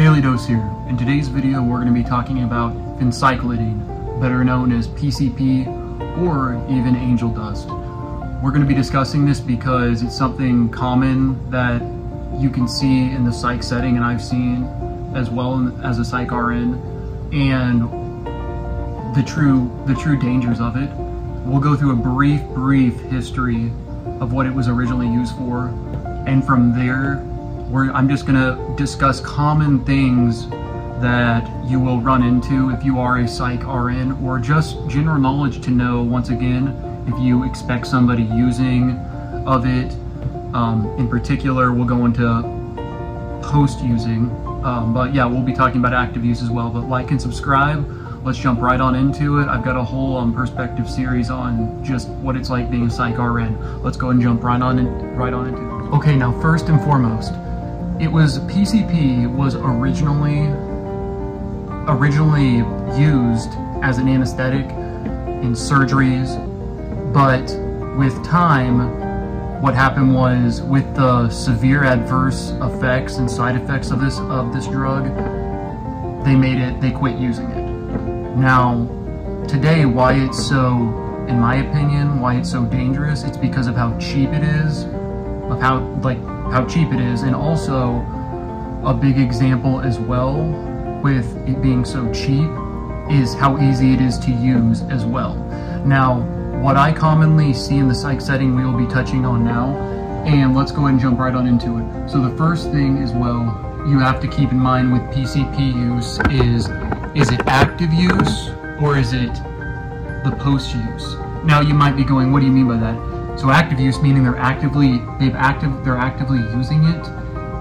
Daily Dose here. In today's video, we're going to be talking about phencyclidine, better known as PCP or even angel dust. We're going to be discussing this because it's something common that you can see in the psych setting and I've seen as well as a psych RN and the true the true dangers of it. We'll go through a brief brief history of what it was originally used for and from there I'm just gonna discuss common things that you will run into if you are a psych RN or just general knowledge to know once again if you expect somebody using of it. Um, in particular, we'll go into post using, um, but yeah, we'll be talking about active use as well. But like and subscribe. Let's jump right on into it. I've got a whole um, perspective series on just what it's like being a psych RN. Let's go and jump right on in, right on into it. Okay, now first and foremost, it was PCP was originally originally used as an anesthetic in surgeries, but with time, what happened was with the severe adverse effects and side effects of this of this drug, they made it they quit using it. Now, today why it's so in my opinion, why it's so dangerous, it's because of how cheap it is, of how like how cheap it is, and also a big example as well with it being so cheap is how easy it is to use as well. Now, what I commonly see in the psych setting we will be touching on now, and let's go ahead and jump right on into it. So the first thing as well you have to keep in mind with PCP use is, is it active use or is it the post use? Now you might be going, what do you mean by that? So active use meaning they're actively they've active they're actively using it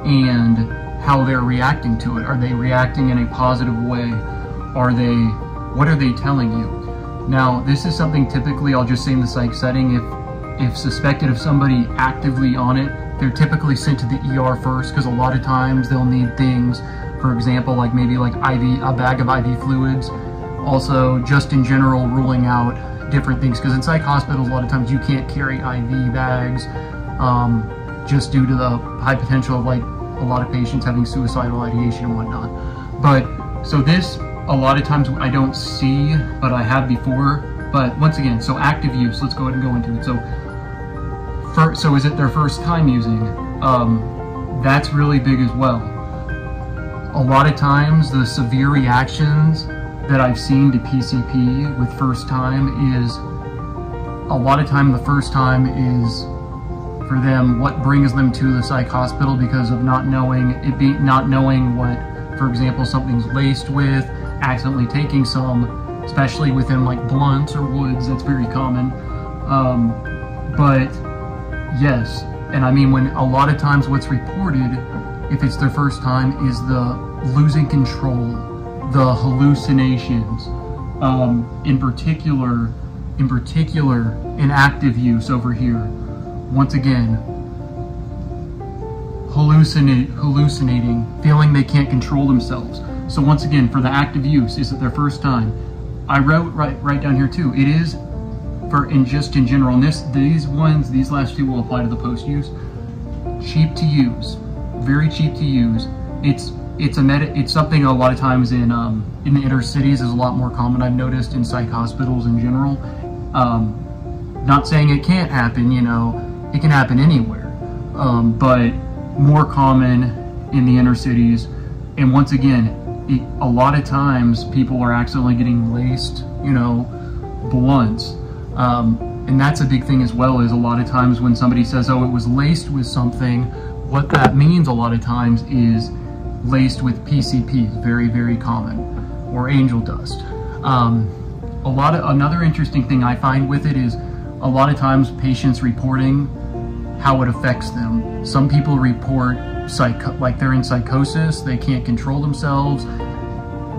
and how they're reacting to it. Are they reacting in a positive way? Are they what are they telling you? Now, this is something typically I'll just say in the psych setting if if suspected of somebody actively on it, they're typically sent to the ER first because a lot of times they'll need things, for example, like maybe like IV, a bag of IV fluids. Also, just in general, ruling out different things because in psych hospitals a lot of times you can't carry IV bags um, just due to the high potential of like a lot of patients having suicidal ideation and whatnot. But so this a lot of times I don't see, but I have before. But once again, so active use. Let's go ahead and go into it. So, for, so is it their first time using? Um, that's really big as well. A lot of times, the severe reactions that I've seen to PCP with first time is a lot of time the first time is for them what brings them to the psych hospital because of not knowing it be not knowing what for example something's laced with accidentally taking some especially within like blunts or woods that's very common. Um, but yes and i mean when a lot of times what's reported if it's their first time is the losing control the hallucinations, um, in particular, in particular, in active use over here. Once again, hallucinate, hallucinating, feeling they can't control themselves. So once again, for the active use, is it their first time? I wrote right right down here too. It is for in just in general. And this these ones, these last two will apply to the post use. Cheap to use, very cheap to use. It's it's a med it's something a lot of times in um, in the inner cities is a lot more common. I've noticed in psych hospitals in general. Um, not saying it can't happen, you know, it can happen anywhere, um, but more common in the inner cities. And once again, it, a lot of times people are accidentally getting laced, you know, blunts. Um, and that's a big thing as well is a lot of times when somebody says, oh, it was laced with something, what that means a lot of times is laced with PCP, very, very common, or angel dust. Um, a lot of another interesting thing I find with it is a lot of times patients reporting how it affects them. Some people report psych like they're in psychosis, they can't control themselves,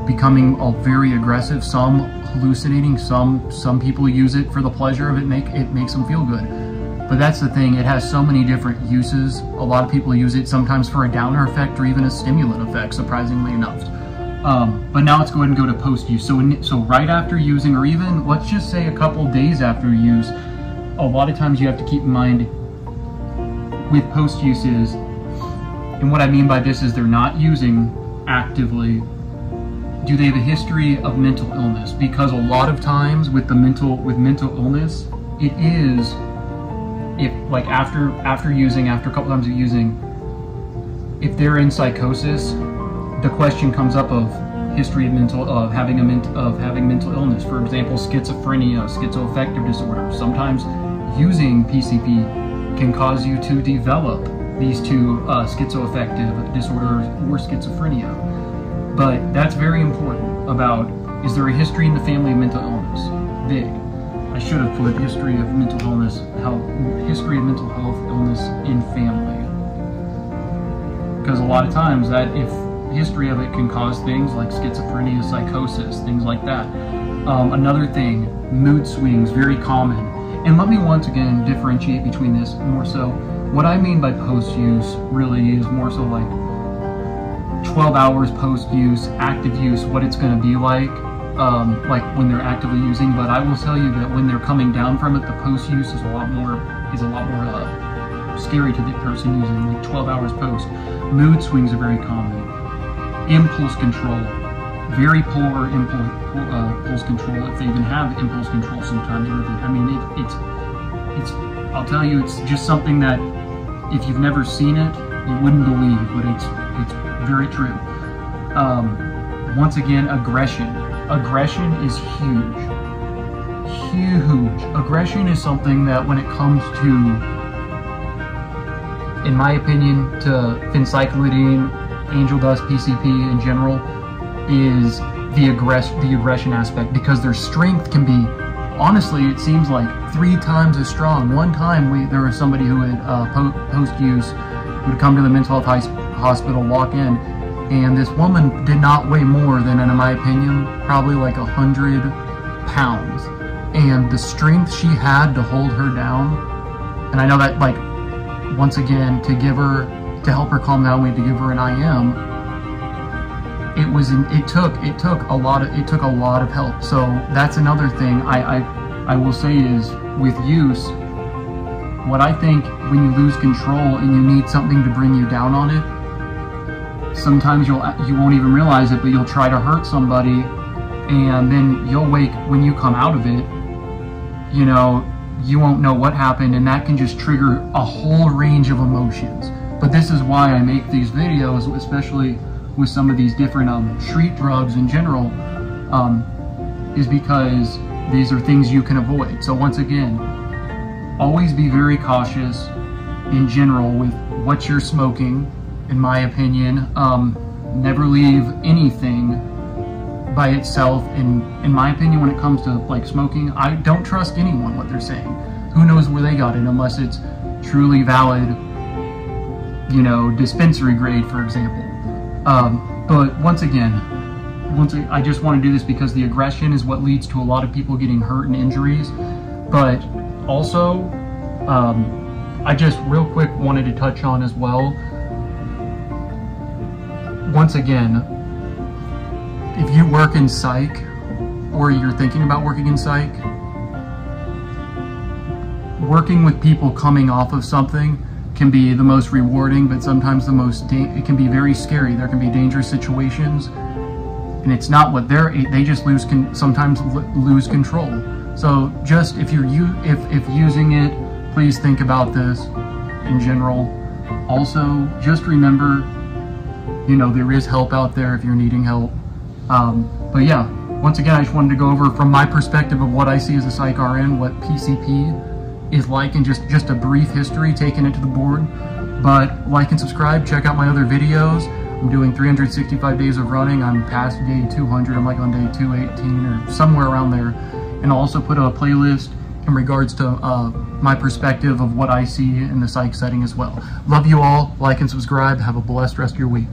becoming very aggressive. Some hallucinating. Some some people use it for the pleasure of it. Make it makes them feel good. But that's the thing, it has so many different uses. A lot of people use it sometimes for a downer effect or even a stimulant effect, surprisingly enough. Um, but now let's go ahead and go to post use. So, in, so right after using, or even let's just say a couple days after use, a lot of times you have to keep in mind with post uses, and what I mean by this is they're not using actively do they have a history of mental illness because a lot of times with the mental with mental illness it is if like after after using after a couple times of using if they're in psychosis the question comes up of history of mental of having a ment, of having mental illness for example schizophrenia schizoaffective disorder sometimes using PCP can cause you to develop these two uh, schizoaffective disorders or schizophrenia but that's very important about is there a history in the family of mental illness? Big. I should have put history of mental illness, health, history of mental health illness in family. Because a lot of times that if history of it can cause things like schizophrenia, psychosis, things like that. Um, another thing, mood swings, very common. And let me once again differentiate between this more so. What I mean by post use really is more so like 12 hours post-use, active use, what it's going to be like, um, like when they're actively using. But I will tell you that when they're coming down from it, the post-use is a lot more is a lot more uh, scary to the person using. Like 12 hours post, mood swings are very common. Impulse control, very poor impulse uh, control. If they even have impulse control, sometimes. I mean, it, it's it's. I'll tell you, it's just something that if you've never seen it, you wouldn't believe, but it's it's very true. Um, once again, aggression. Aggression is huge. Huge. Aggression is something that when it comes to, in my opinion, to phencyclidine, angel dust, PCP in general, is the aggress the aggression aspect because their strength can be honestly it seems like three times as strong one time we there was somebody who had uh, post use would come to the mental health hospital, walk in, and this woman did not weigh more than, in my opinion, probably like a hundred pounds. And the strength she had to hold her down, and I know that like once again to give her to help her calm down, we had to give her an IM. It was it took it took a lot of it took a lot of help. So that's another thing I I, I will say is with use what I think when you lose control and you need something to bring you down on it, sometimes you'll you won't even realize it, but you'll try to hurt somebody, and then you'll wake when you come out of it. You know, you won't know what happened, and that can just trigger a whole range of emotions. But this is why I make these videos, especially with some of these different um, street drugs in general, um, is because these are things you can avoid. So once again, always be very cautious in general with what you're smoking, in my opinion. Um, never leave anything by itself. In in my opinion, when it comes to like smoking, I don't trust anyone what they're saying. Who knows where they got it unless it's truly valid, you know, dispensary grade, for example. Um, but once again, once I just want to do this because the aggression is what leads to a lot of people getting hurt and injuries. But also, um, I just real quick wanted to touch on as well. Once again, if you work in psych or you're thinking about working in psych, working with people coming off of something can be the most rewarding, but sometimes the most, it can be very scary. There can be dangerous situations and it's not what they're, they just lose, sometimes lose control. So just if you're you if if using it, please think about this in general. Also, just remember, you know, there is help out there if you're needing help. Um, but yeah, once again, I just wanted to go over from my perspective of what I see as a psych RN, what PCP is like, and just just a brief history, taking it to the board. But like and subscribe. Check out my other videos. I'm doing 365 days of running. I'm past day 200. I'm like on day 218 or somewhere around there and I'll also put a playlist in regards to uh, my perspective of what I see in the psych setting as well. Love you all. Like and subscribe. Have a blessed rest of your week.